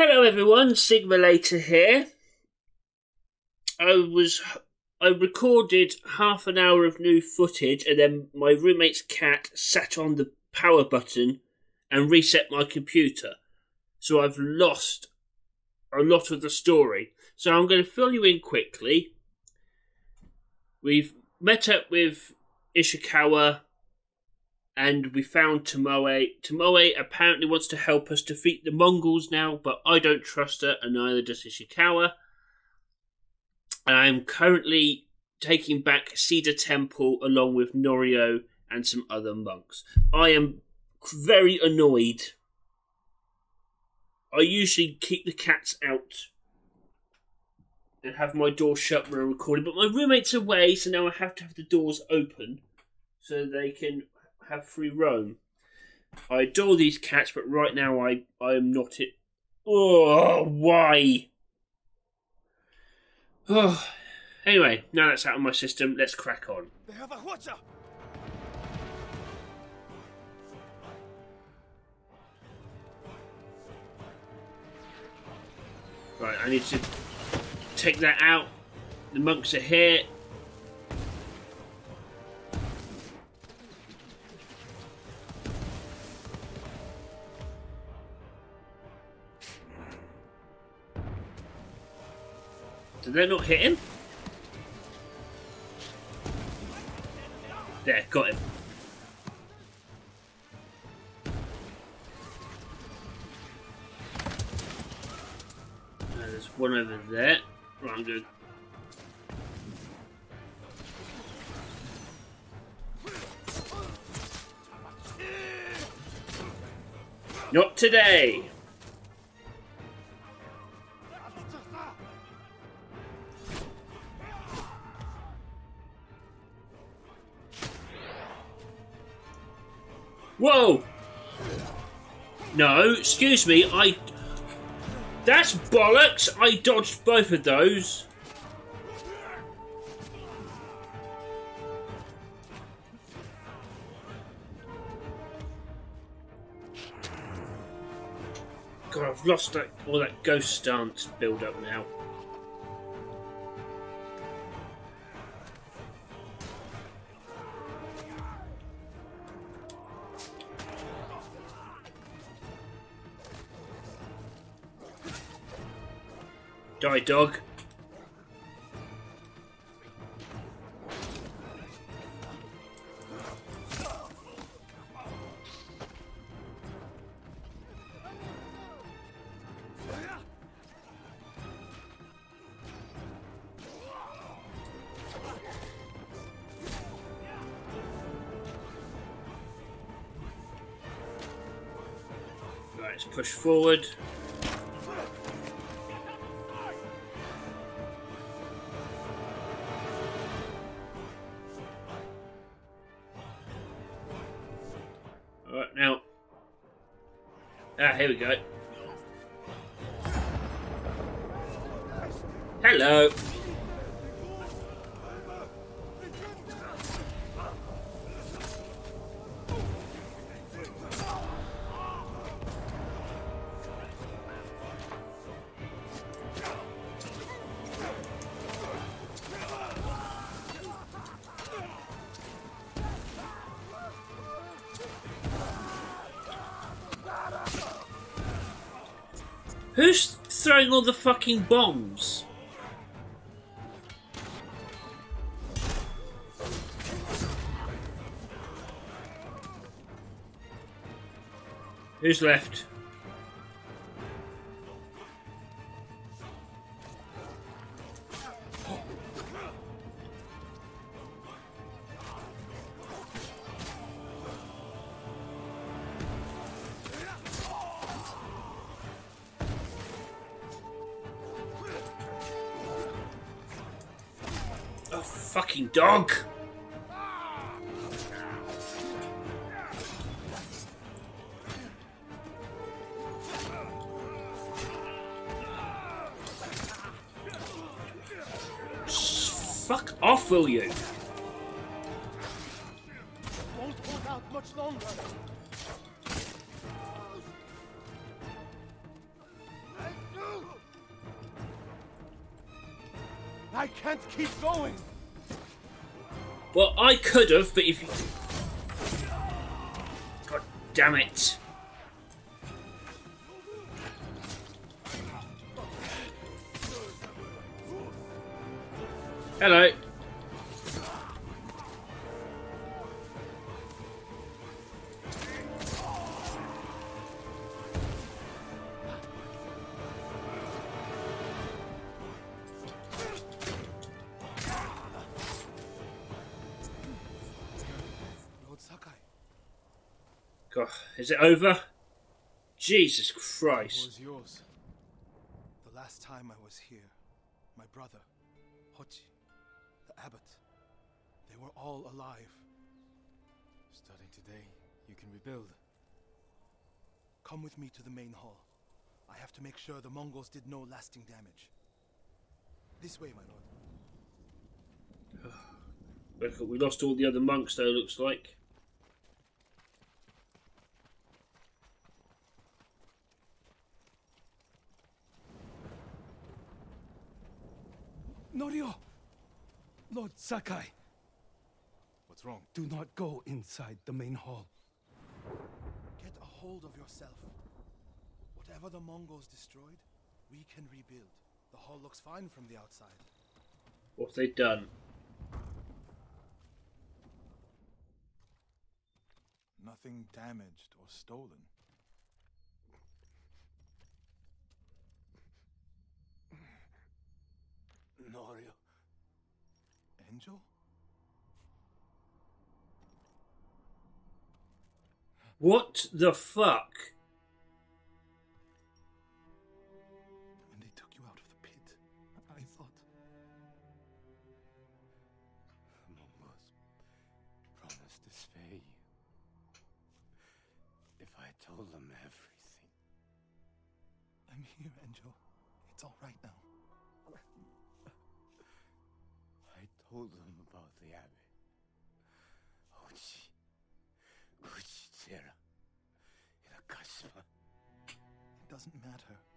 Hello everyone, Sigma Later here. I was I recorded half an hour of new footage and then my roommate's cat sat on the power button and reset my computer. So I've lost a lot of the story. So I'm going to fill you in quickly. We've met up with Ishikawa and we found Tomoe. Tomoe apparently wants to help us defeat the Mongols now, but I don't trust her, and neither does Ishikawa. And I am currently taking back Cedar Temple along with Norio and some other monks. I am very annoyed. I usually keep the cats out and have my door shut when I'm recording, but my roommate's away, so now I have to have the doors open so they can have free roam. I adore these cats, but right now I, I am not it. Oh, why? Oh. Anyway, now that's out of my system, let's crack on. They have a Hwacha! Right, I need to take that out. The monks are here. Did they not hit him? There, got him. Uh, there's one over there. Right, I'm good. Not today. No, excuse me, I... That's bollocks! I dodged both of those. God, I've lost that, all that ghost stance build up now. Die, dog. Right, let's push forward. Here we go. Hello. All the fucking bombs? Who's left? Fuck off, will you? Won't hold out much longer. I can't keep going. Well, I could have, but if you. God damn it. Hello. Is it over? Jesus it Christ. was yours. The last time I was here, my brother, Hochi, the abbot, they were all alive. Starting today, you can rebuild. Come with me to the main hall. I have to make sure the Mongols did no lasting damage. This way, my lord. We lost all the other monks, though, looks like. Norio! Lord Sakai, What's wrong? do not go inside the main hall. Get a hold of yourself. Whatever the Mongols destroyed, we can rebuild. The hall looks fine from the outside. What have they done? Nothing damaged or stolen. Norio. Enjo? What the fuck? Doesn't matter.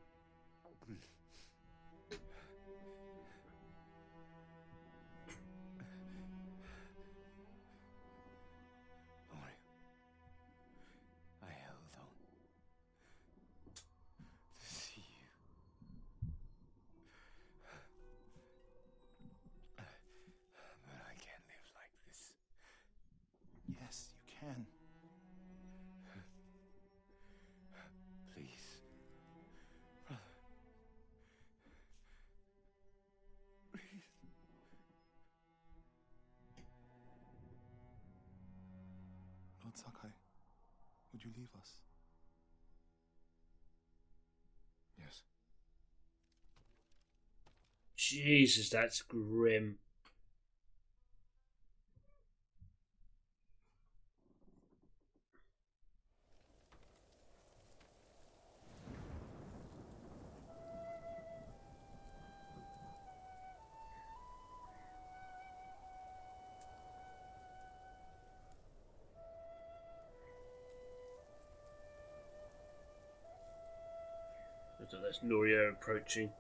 Lord Sakai, would you leave us? Yes. Jesus, that's grim. Norio approaching.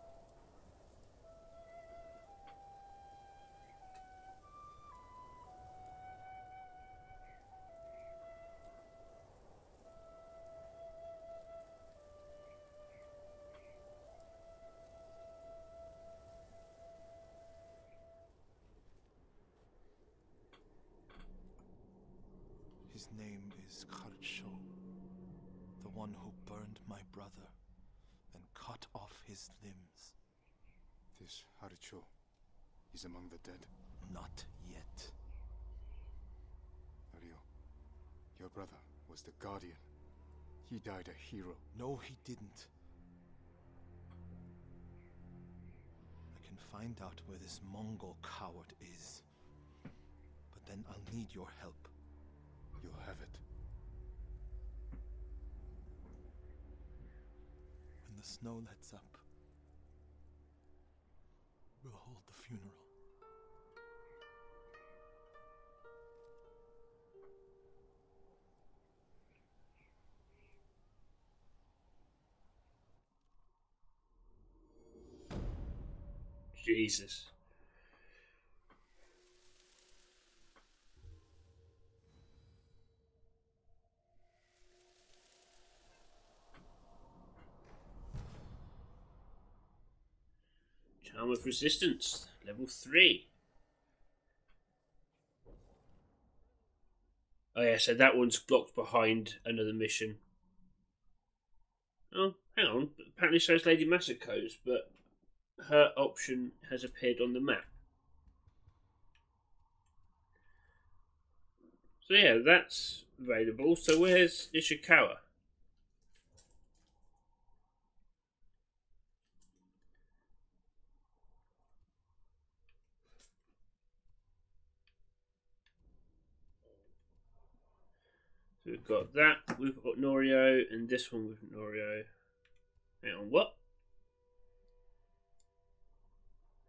He didn't. I can find out where this Mongol coward is. But then I'll need your help. You'll have it. When the snow lets up, we'll hold the funeral. Jesus. Charm of Resistance, level 3. Oh yeah, so that one's blocked behind another mission. Oh, hang on. Apparently so is Lady Masako's, but her option has appeared on the map. So yeah, that's available. So where's Ishikawa? So we've got that with Norio and this one with Norio. Hang on, what?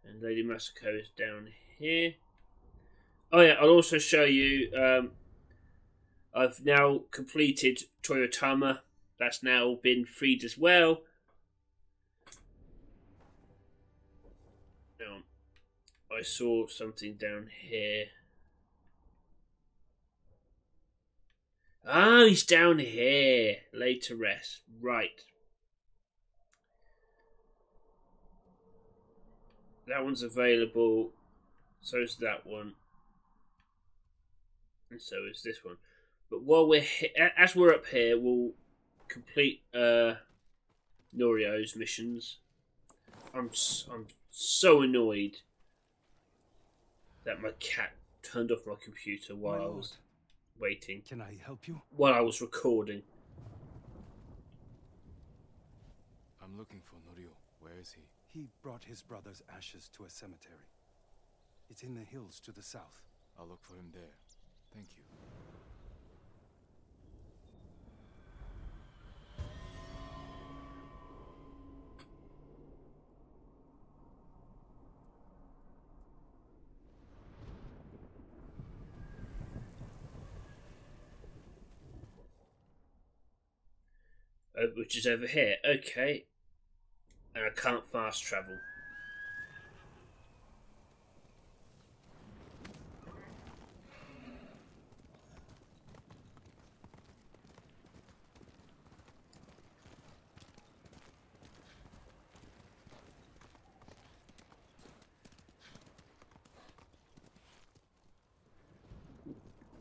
And Lady Masako is down here. Oh yeah, I'll also show you. Um, I've now completed Toyotama. That's now been freed as well. I saw something down here. Ah, he's down here. To rest. Right. That one's available. So is that one. And so is this one. But while we're as we're up here, we'll complete uh, Norio's missions. I'm I'm so annoyed that my cat turned off my computer while My I was waiting Can I help you? while I was recording. I'm looking for Norio. Where is he? He brought his brother's ashes to a cemetery. It's in the hills to the south. I'll look for him there. Thank you. uh, which is over here. Okay. And I can't fast travel.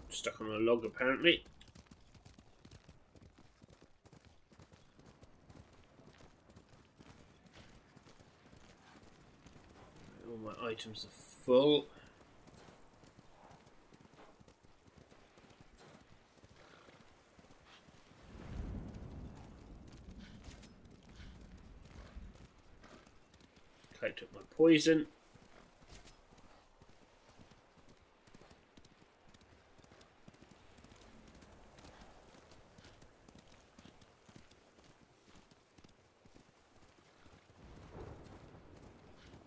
Stuck on a log apparently. All my items are full. Collect up my poison.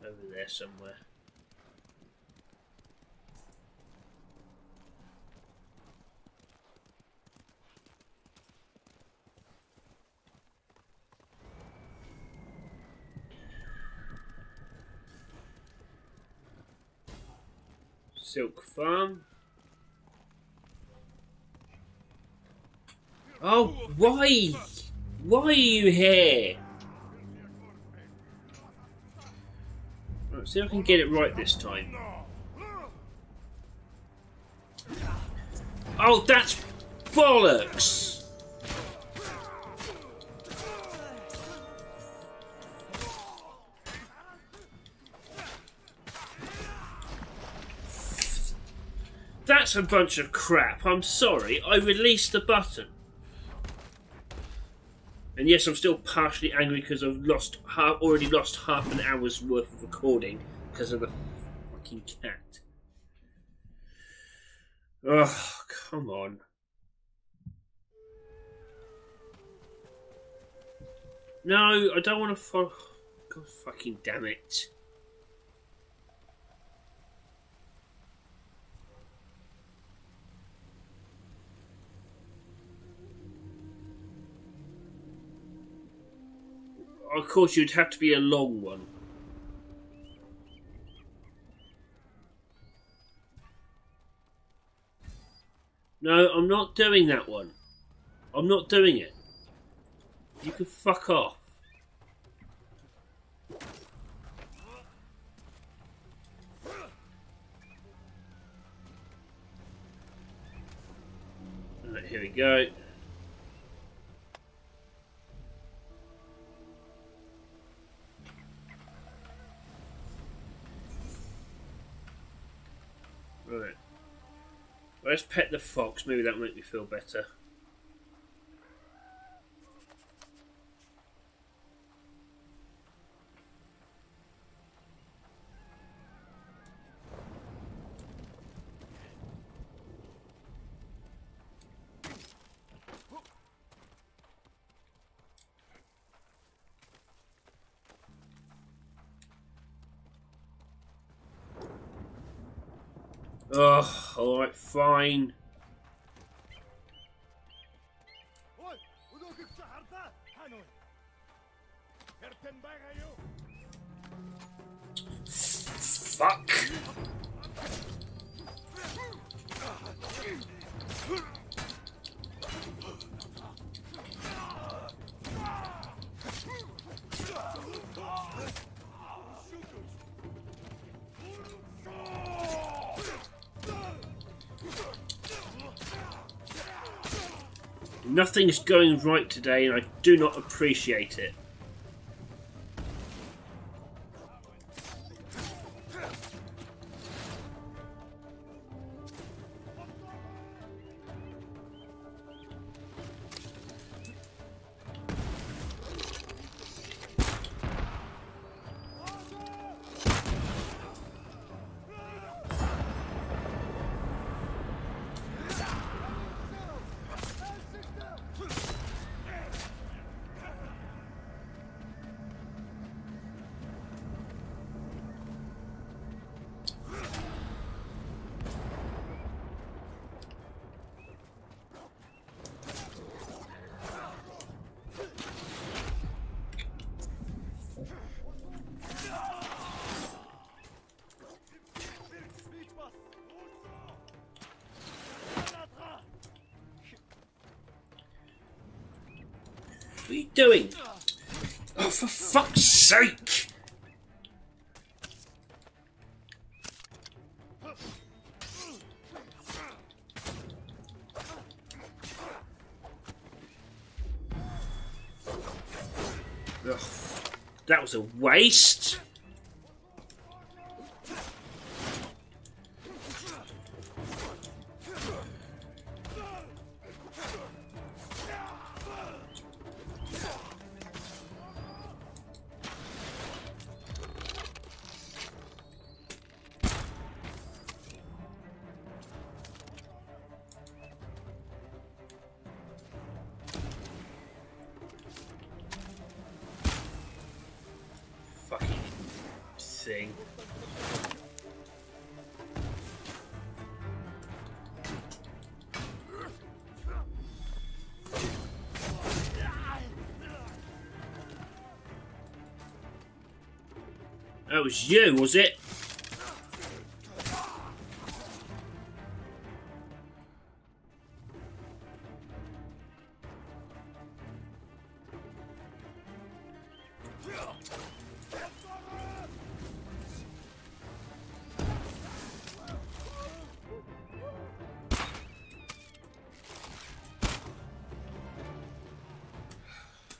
Over there somewhere. Silk Farm. Oh, why? Why are you here? Right, see if I can get it right this time. Oh, that's bollocks! That's a bunch of crap. I'm sorry. I released the button. And yes, I'm still partially angry because I've lost half, already lost half an hour's worth of recording because of the fucking cat. Oh, come on. No, I don't want to follow. God fucking damn it. of course, you'd have to be a long one. No, I'm not doing that one. I'm not doing it. You can fuck off. Here we go. Right. Let's pet the fox. Maybe that'll make me feel better. Ugh, alright, fine. Oi, Fuck! Nothing's going right today, and I do not appreciate it. Doing? Oh, for fuck's sake! Ugh, that was a waste. Was you, was it?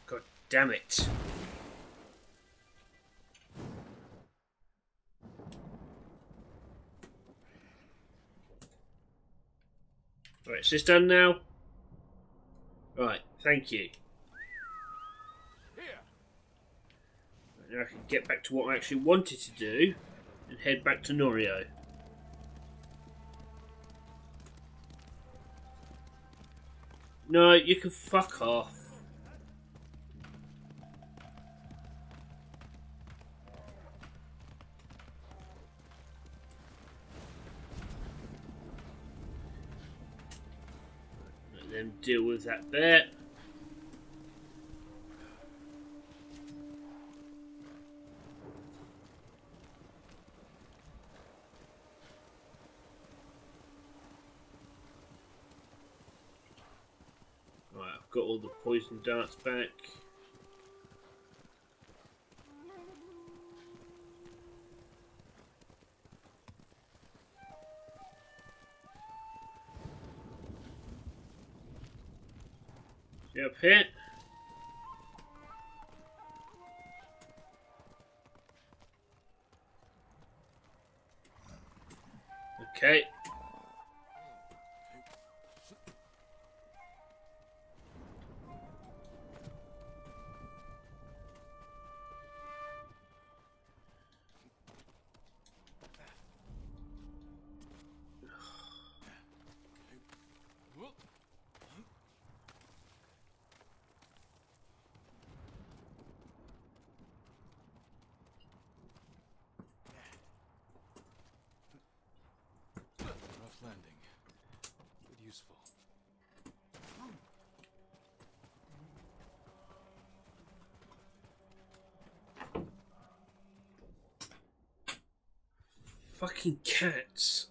God damn it. Right, is this done now? Right, thank you. Here! Now I can get back to what I actually wanted to do and head back to Norio. No, you can fuck off. Deal with that bit. I've got all the poison darts back. You Fucking cats.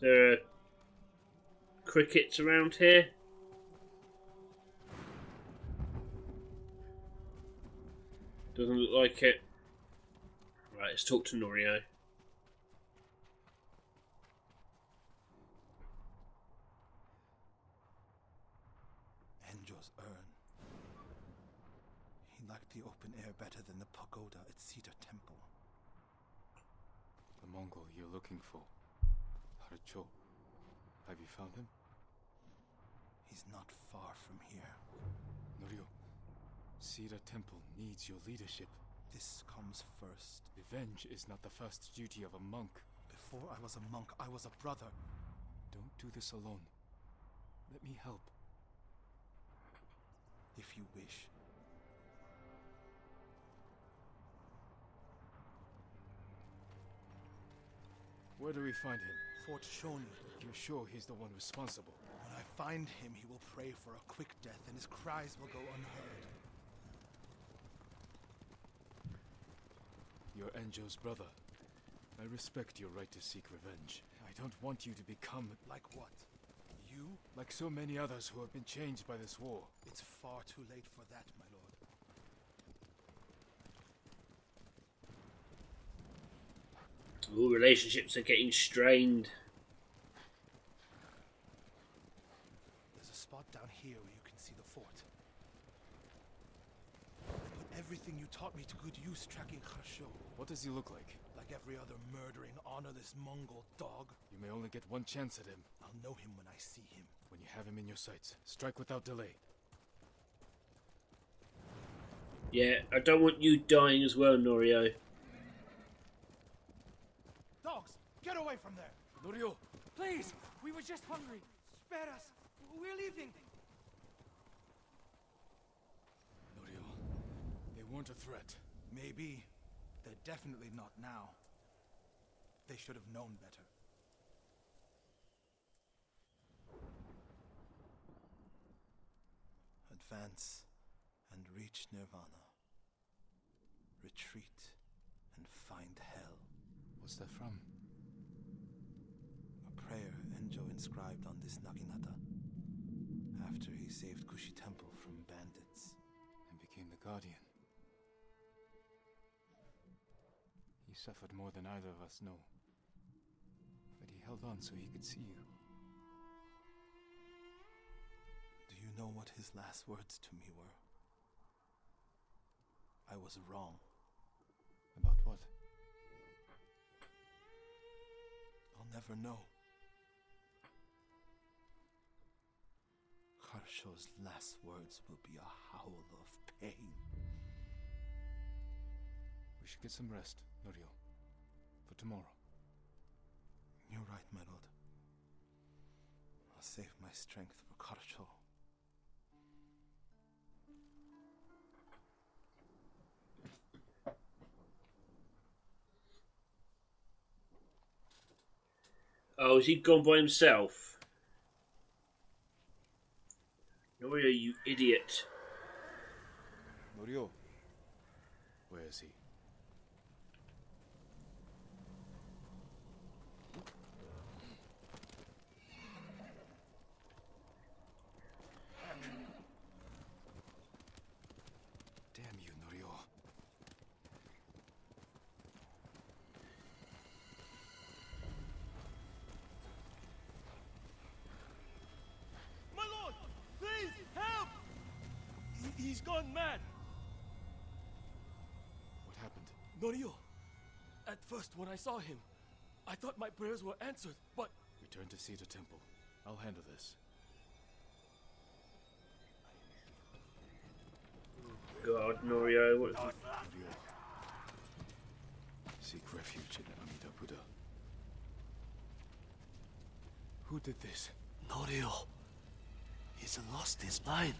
There are crickets around here. Doesn't look like it. Right, let's talk to Norio. Enjo's urn. He liked the open air better than the pagoda at Cedar Temple. The Mongol you're looking for. Harsho. Have you found him? He's not far from here. Norio. Cedar Temple needs your leadership. This comes first. Revenge is not the first duty of a monk. Before I was a monk, I was a brother. Don't do this alone. Let me help. If you wish. Where do we find him? Fort Shoni. You're sure he's the one responsible? When I find him, he will pray for a quick death, and his cries will go unheard. You're Enjo's brother. I respect your right to seek revenge. I don't want you to become Like what? You? like so many others who have been changed by this war. It's far too late for that, my lord. All relationships are getting strained. There's a spot down here where you can see the fort. I put everything you taught me to good use tracking Harsho. What does he look like? Like every other murdering, honorless Mongol dog. You may only get one chance at him. I'll know him when I see him. When you have him in your sights, strike without delay. Yeah, I don't want you dying as well, Norio. Dogs, get away from there! Norio! Please, we were just hungry. Spare us. We're leaving. Norio. They weren't a threat. Maybe. They're definitely not now. They should have known better. Advance and reach Nirvana. Retreat and find hell. What's that from? A prayer Enjo inscribed on this Naginata after he saved Kushi Temple from bandits. And became the Guardian. Suffered more than either of us know. But he held on so he could see you. Do you know what his last words to me were? I was wrong. About what? I'll never know. Harsho's last words will be a howl of pain. We should get some rest, Norio. For tomorrow. You're right, my lord. I'll save my strength for Harsho. Oh, is he gone by himself? Norio, you idiot. Norio. Where is he? Damn you, Norio. He's gone mad! What happened? Norio! At first, when I saw him, I thought my prayers were answered, but Return to Cedar Temple. I'll handle this. God, Norio. What... Norio. Seek refuge in Amida Buddha. Who did this? Norio, he's lost his mind.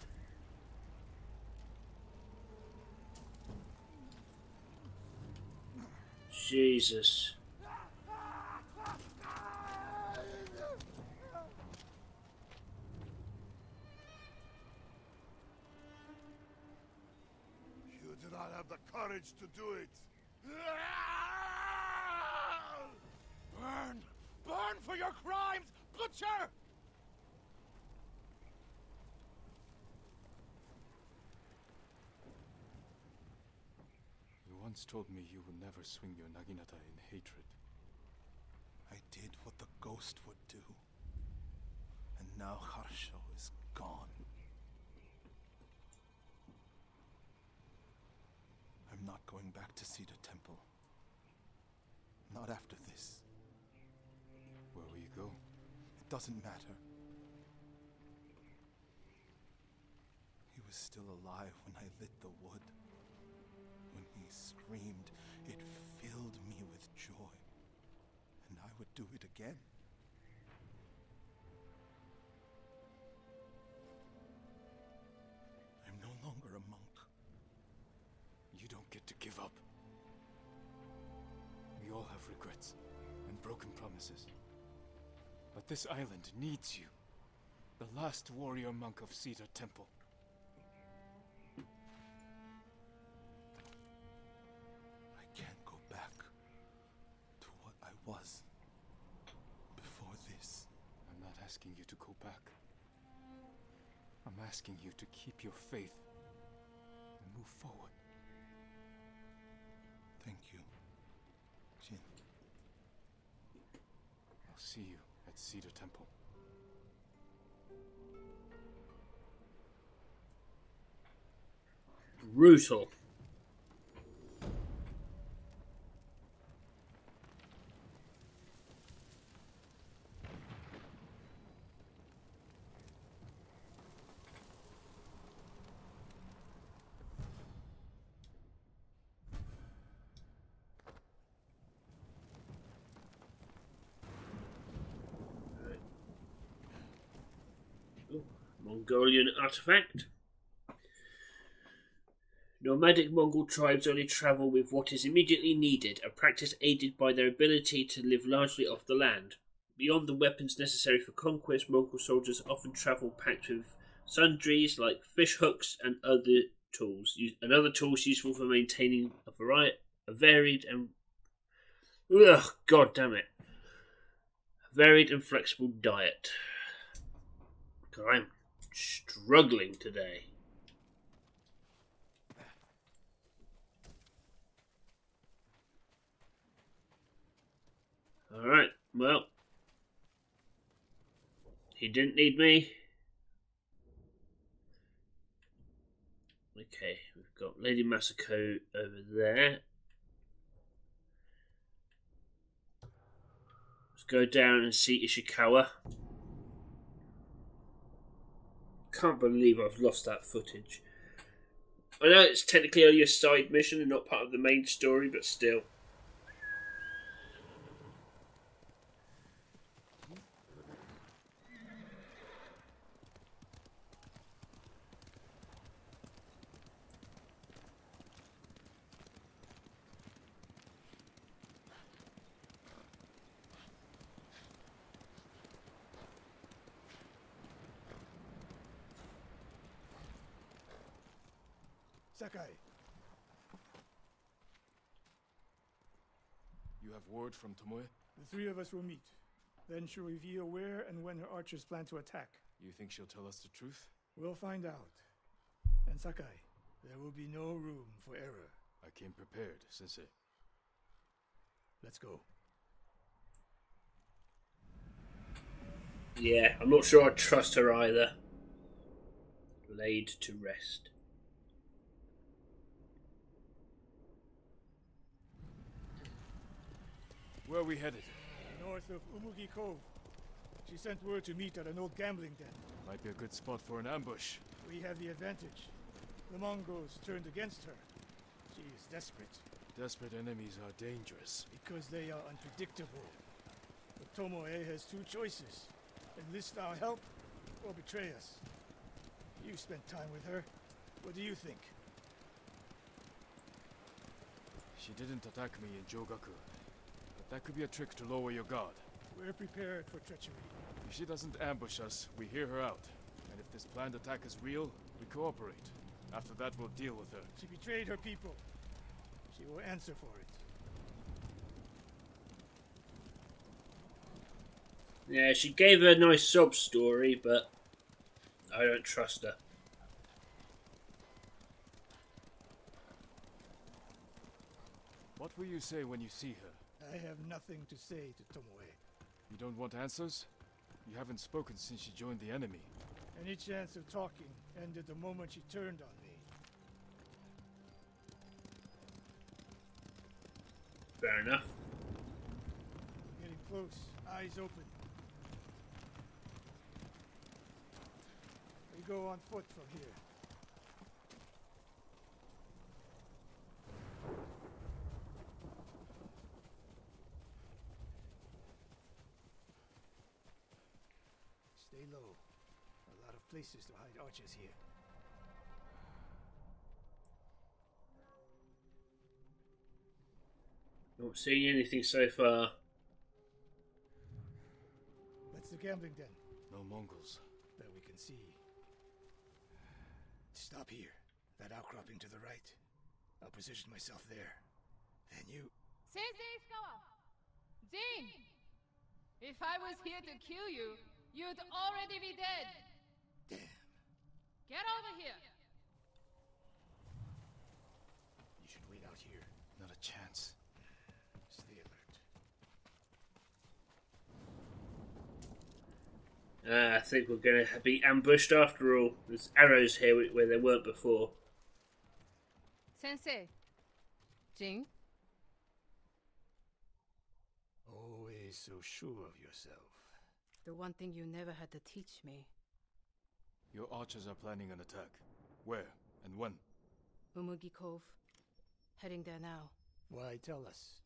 Jesus. You do not have the courage to do it. Burn! Burn for your crimes, butcher! Once told me you would never swing your Naginata in hatred. I did what the ghost would do. And now Harsho is gone. I'm not going back to Cedar Temple. Not after this. Where will you go? It doesn't matter. He was still alive when I lit the wood. Screamed, it filled me with joy. And I would do it again. I'm no longer a monk. You don't get to give up. We all have regrets and broken promises. But this island needs you. The last warrior monk of Cedar Temple. Brutal. Mongolian artifact. Nomadic Mongol tribes only travel with what is immediately needed, a practice aided by their ability to live largely off the land. Beyond the weapons necessary for conquest, Mongol soldiers often travel packed with sundries like fish hooks and other tools, and other tools useful for maintaining a variety, a varied and ugh, god damn it, varied and flexible diet. I'm struggling today. Alright, well. He didn't need me. Okay, we've got Lady Masako over there. Let's go down and see Ishikawa. Can't believe I've lost that footage. I know it's technically only a side mission and not part of the main story, but still. Sakai, You word from Tomoe? The three of us will meet. Then she'll reveal where and when her archers plan to attack. You think she'll tell us the truth? We'll find out. And Sakai, there will be no room for error. I came prepared, Sensei. Let's go. Yeah, I'm not sure I trust her either. Laid to rest. Where are we headed? North of Umugi Cove. She sent word to meet at an old gambling den. Might be a good spot for an ambush. We have the advantage. The Mongols turned against her. She is desperate Desperate enemies are dangerous. because they are unpredictable. But Tomoe has two choices. Enlist our help or betray us. You spent time with her. What do you think? She didn't attack me in Jogaku. But that could be a trick to lower your guard. We're prepared for treachery. If she doesn't ambush us, we hear her out. And if this planned attack is real, we cooperate. After that, we'll deal with her. She betrayed her people. She will answer for it. Yeah, she gave her a nice sob story, but I don't trust her. What will you say when you see her? I have nothing to say to Tomoe. You don't want answers? You haven't spoken since she joined the enemy. Any chance of talking ended the moment she turned on me. Fair enough. Getting close, eyes open. We go on foot from here. Stay low. A lot of places to hide archers here. Not seeing anything so far. That's the gambling den No Mongols. that we can see. Stop here. That outcropping to the right. I'll position myself there. Then you. Sensei Ishikawa! Jin! If I was here to kill you, you'd already be dead! Damn. Get over here! You should wait out here. Not a chance. Stay alert. Uh, I think we're going to be ambushed after all. There's arrows here where there weren't before. Sensei. Jin? Always so sure of yourself. The one thing you never had to teach me. Your archers are planning an attack. Where and when? Umugi Cove. Heading there now. Why tell us?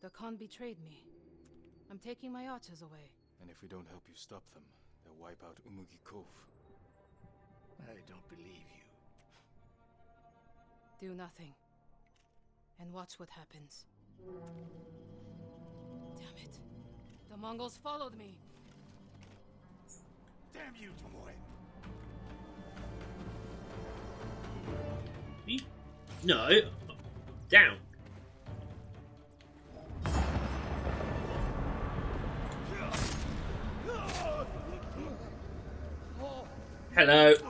The Khan betrayed me. I'm taking my archers away. And if we don't help you stop them, they'll wipe out Umugi Cove. I don't believe you. Do nothing. And watch what happens. Damn it. The Mongols followed me. Damn you, Tomoe! No. Down. Hello.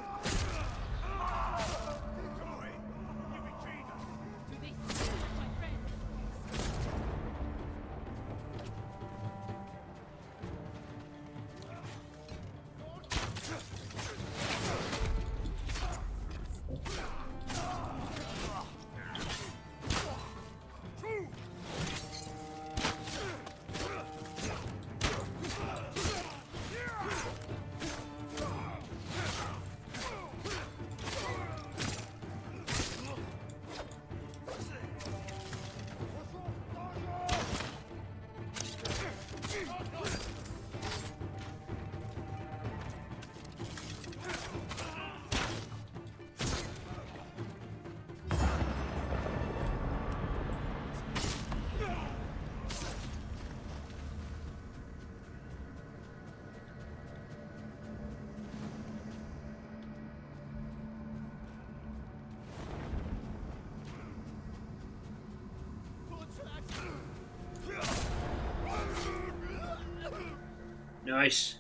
Nice.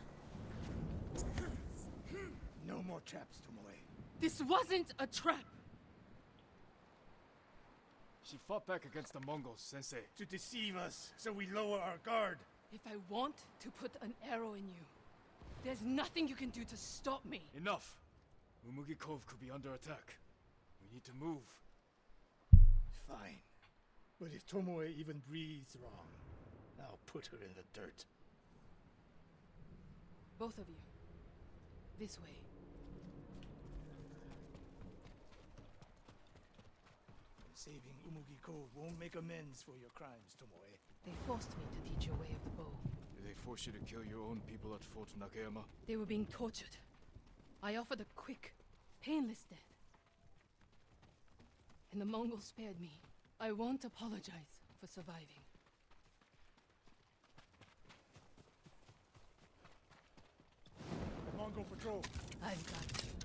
No more traps, Tomoe. This wasn't a trap! She fought back against the Mongols, Sensei. To deceive us, so we lower our guard. If I want to put an arrow in you, there's nothing you can do to stop me. Enough! Umugi Cove could be under attack. We need to move. Fine. But if Tomoe even breathes wrong, I'll put her in the dirt. Both of you. This way. Saving Umugi Cove won't make amends for your crimes, Tomoe. They forced me to teach your way of the bow. Did they force you to kill your own people at Fort Nakayama? They were being tortured. I offered a quick, painless death. And the Mongols spared me. I won't apologize for surviving. Patrol. I've got it.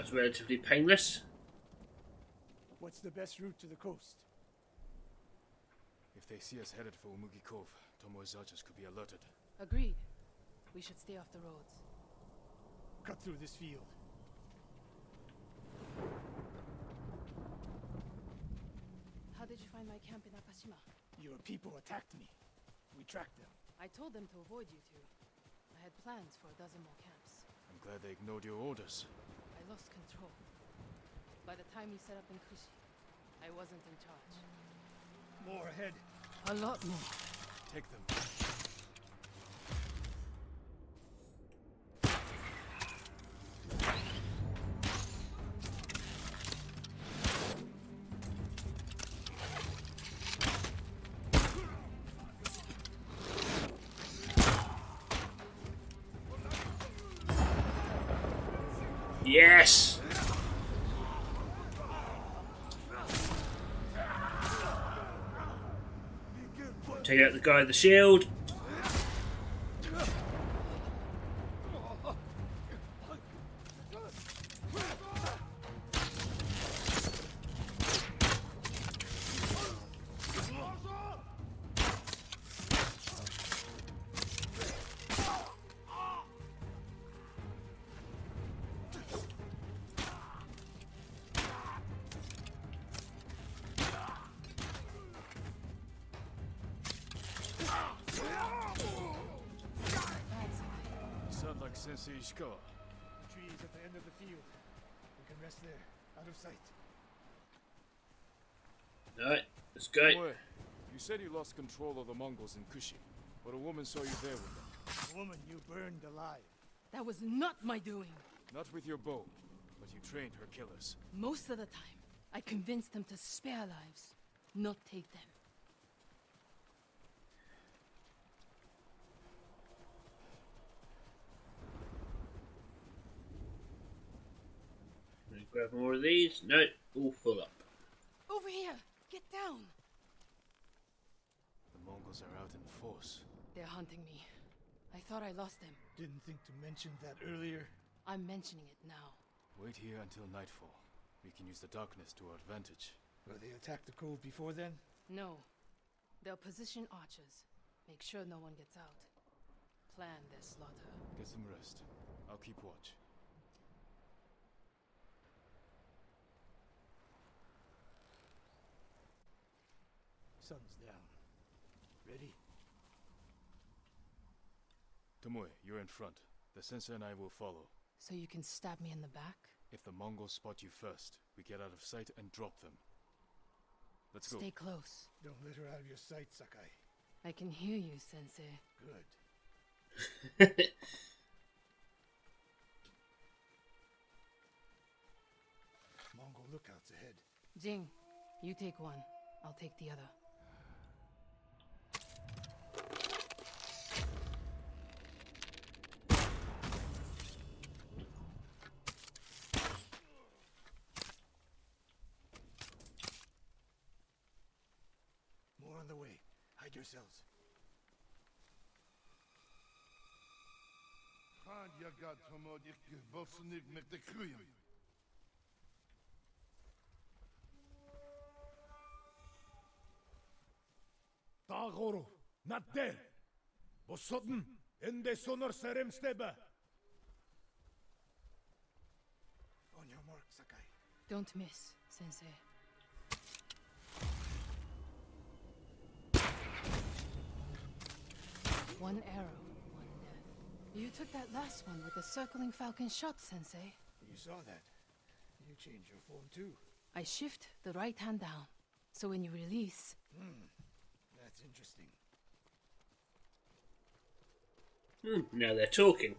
That was relatively painless. What's the best route to the coast? If they see us headed for Umugi Cove, Tomoe's archers could be alerted. Agreed. We should stay off the roads. Cut through this field. How did you find my camp in Akashima? Your people attacked me. We tracked them. I told them to avoid you two. I had plans for a dozen more camps. I'm glad they ignored your orders. Lost control. By the time we set up in Kushi, I wasn't in charge. More ahead. A lot more. Take them. Yes! Take out the guy with the shield. Sensei Ishikawa. The trees at the end of the field. We can rest there, out of sight. Alright, let's go. Tomoe, you said you lost control of the Mongols in Kushi, but a woman saw you there with them. A woman you burned alive. That was not my doing. Not with your bow, but you trained her killers. Most of the time, I convinced them to spare lives, not take them. Grab more of these. No, all full up. Over here! Get down! The Mongols are out in force. They're hunting me. I thought I lost them. Didn't think to mention that earlier. I'm mentioning it now. Wait here until nightfall. We can use the darkness to our advantage. Will they attack the cove before then? No. They'll position archers. Make sure no one gets out. Plan their slaughter. Get some rest. I'll keep watch. Sun's down. Ready? Tomoe, you're in front. The sensei and I will follow. So you can stab me in the back? If the Mongols spot you first, we get out of sight and drop them. Let's go. Stay close. Don't let her out of your sight, Sakai. I can hear you, Sensei. Good. Mongol lookouts ahead. Jin, you take one. I'll take the other. More on the way. Hide yourselves. hand je gaat omhoog, ik gebossen niet met de kroeien. Tagoro, not there. Bosodden, ende sonor serem steba. On your mark, Sakai. Don't miss, Sensei. One arrow, one death. You took that last one with the circling falcon shot, Sensei. You saw that. You changed your form too. I shift the right hand down, so when you release, Hmm, That's interesting. Hmm, now they're talking.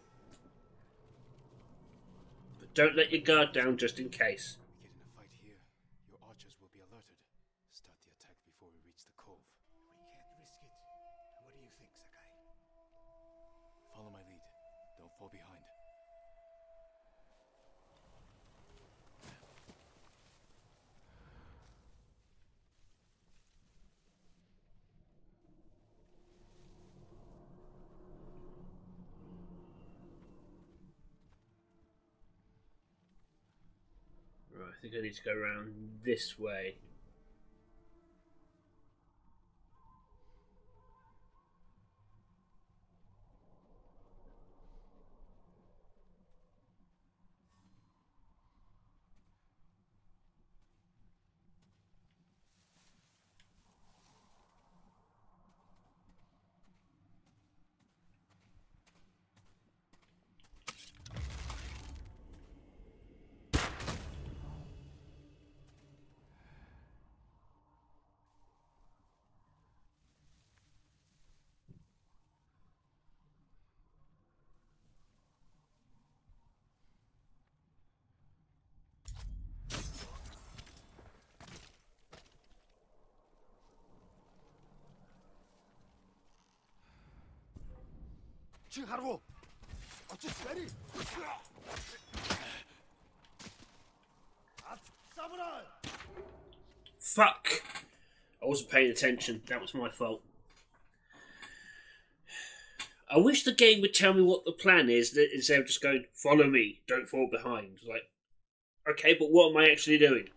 But don't let your guard down just in case. We get in a fight here, your archers will be alerted. Start the attack before we reach the cove. We can't risk it. What do you think, Sakai? Follow my lead. Don't fall behind. Right, I think I need to go around this way. Чи харву? Очиж бари. Ат самурай. Fuck! I wasn't paying attention. That was my fault. I wish the game would tell me what the plan is that instead of just going, follow me, don't fall behind. Like, okay, but what am I actually doing?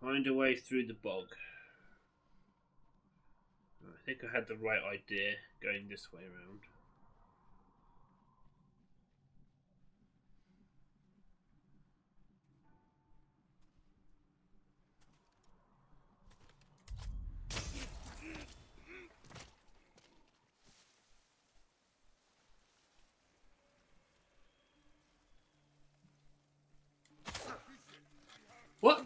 Find a way through the bog. I think I had the right idea going this way around. What?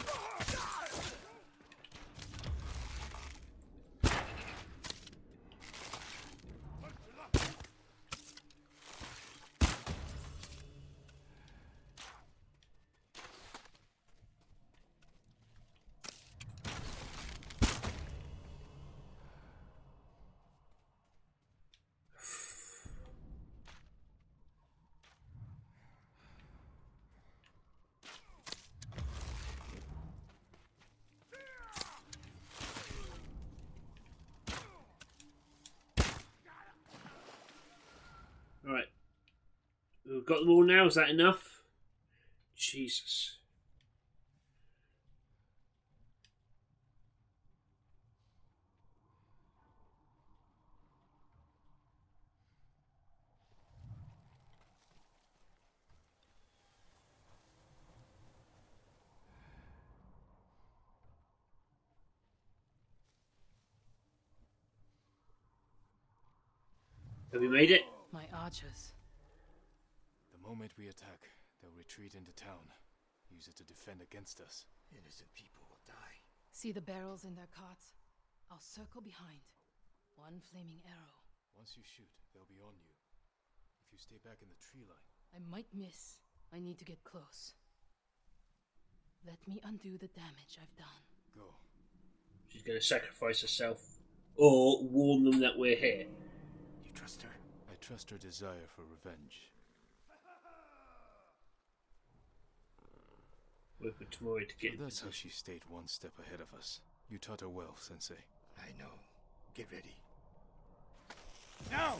Alright. We've got them all now, is that enough? Jesus. Have we made it? my archers. The moment we attack, they'll retreat into town. Use it to defend against us. Innocent people will die. See the barrels in their carts? I'll circle behind. One flaming arrow. Once you shoot, they'll be on you. If you stay back in the tree line, I might miss. I need to get close. Let me undo the damage I've done. go. She's going to sacrifice herself or warn them that we're here. You trust her? I trust her desire for revenge. work with Tamori to get. So that's how she stayed one step ahead of us. You taught her well, Sensei. I know. Get ready. Now!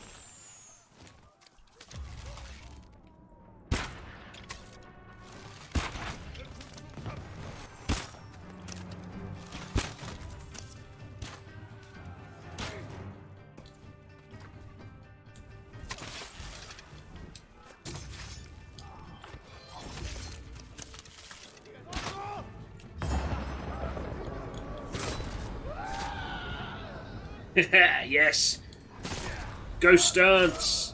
yes. Ghost dance.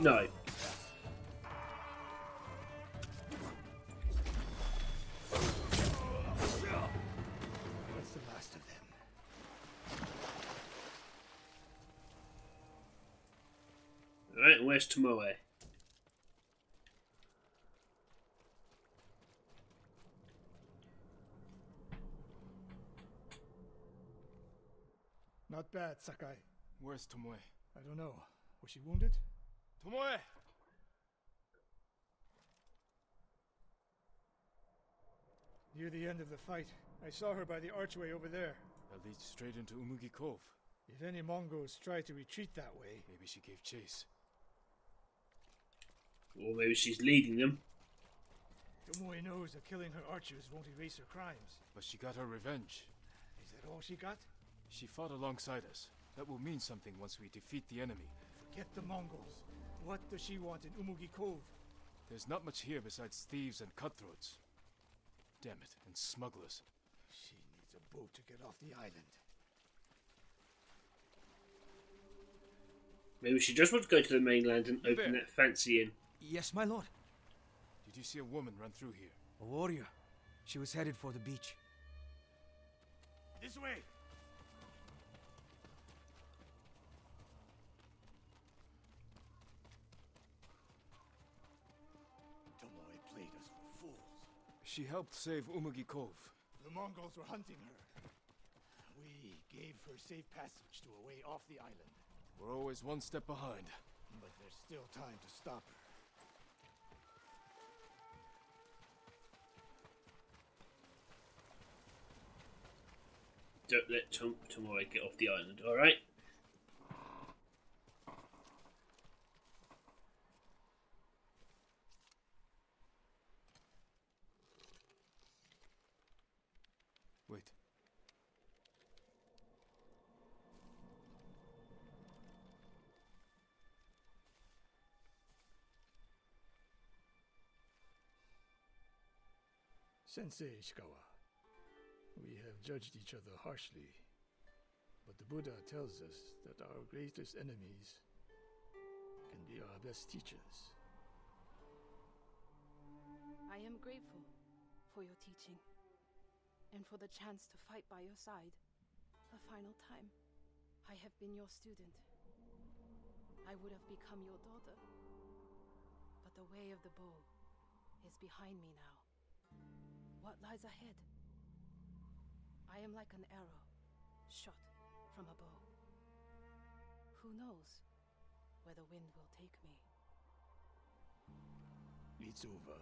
No. Where's Tomoe? Not bad, Sakai. Where's Tomoe? I don't know. Was she wounded? Tomoe! Near the end of the fight, I saw her by the archway over there. That leads straight into Umugi Cove. If any Mongols try to retreat that way, Maybe she gave chase. Or maybe she's leading them. Tomoe knows that killing her archers won't erase her crimes. But she got her revenge. Is that all she got? She fought alongside us. That will mean something once we defeat the enemy. Forget the Mongols. What does she want in Umugi Cove? There's not much here besides thieves and cutthroats. Damn it, and smugglers. She needs a boat to get off the island. Maybe she just wants to go to the mainland and open there. that fancy inn. Yes, my lord. Did you see a woman run through here? A warrior. She was headed for the beach. This way! Tomoe played us for fools. She helped save Umugi Cove. The Mongols were hunting her. We gave her safe passage to a way off the island, We're always one step behind. but there's still time to stop her. Don't let Tom- Tomoe get off the island, alright? Wait. Sensei Ishikawa, we have judged each other harshly, but the Buddha tells us that our greatest enemies can be our best teachers. I am grateful for your teaching and for the chance to fight by your side a final time. I have been your student. I would have become your daughter. But the way of the bow is behind me now. What lies ahead? I am like an arrow shot from a bow. Who knows where the wind will take me? It's over.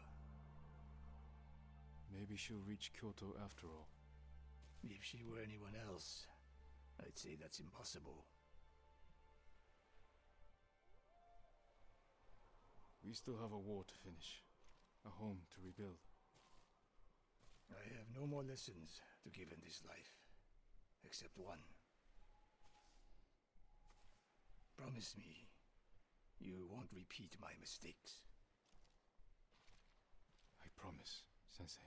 Maybe she'll reach Kyoto after all. If she were anyone else, I'd say that's impossible. We still have a war to finish. A home to rebuild. I have no more lessons to give in this life, except one. Promise me you won't repeat my mistakes. I promise, Sensei.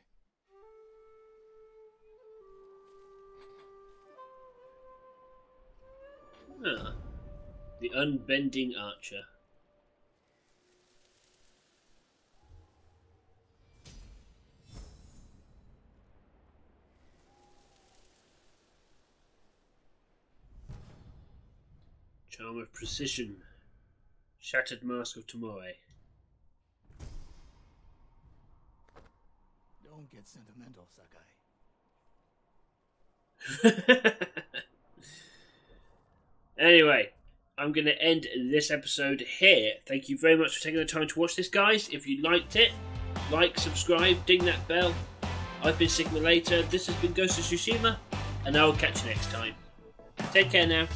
Ah, the unbending archer. Charm of precision. Shattered mask of Tomoe. Don't get sentimental, Sakai. anyway, I'm going to end this episode here. Thank you very much for taking the time to watch this, guys. If you liked it, like, subscribe, ding that bell. I've been Sigma Later. This has been Ghost of Tsushima, and I will catch you next time. Take care now.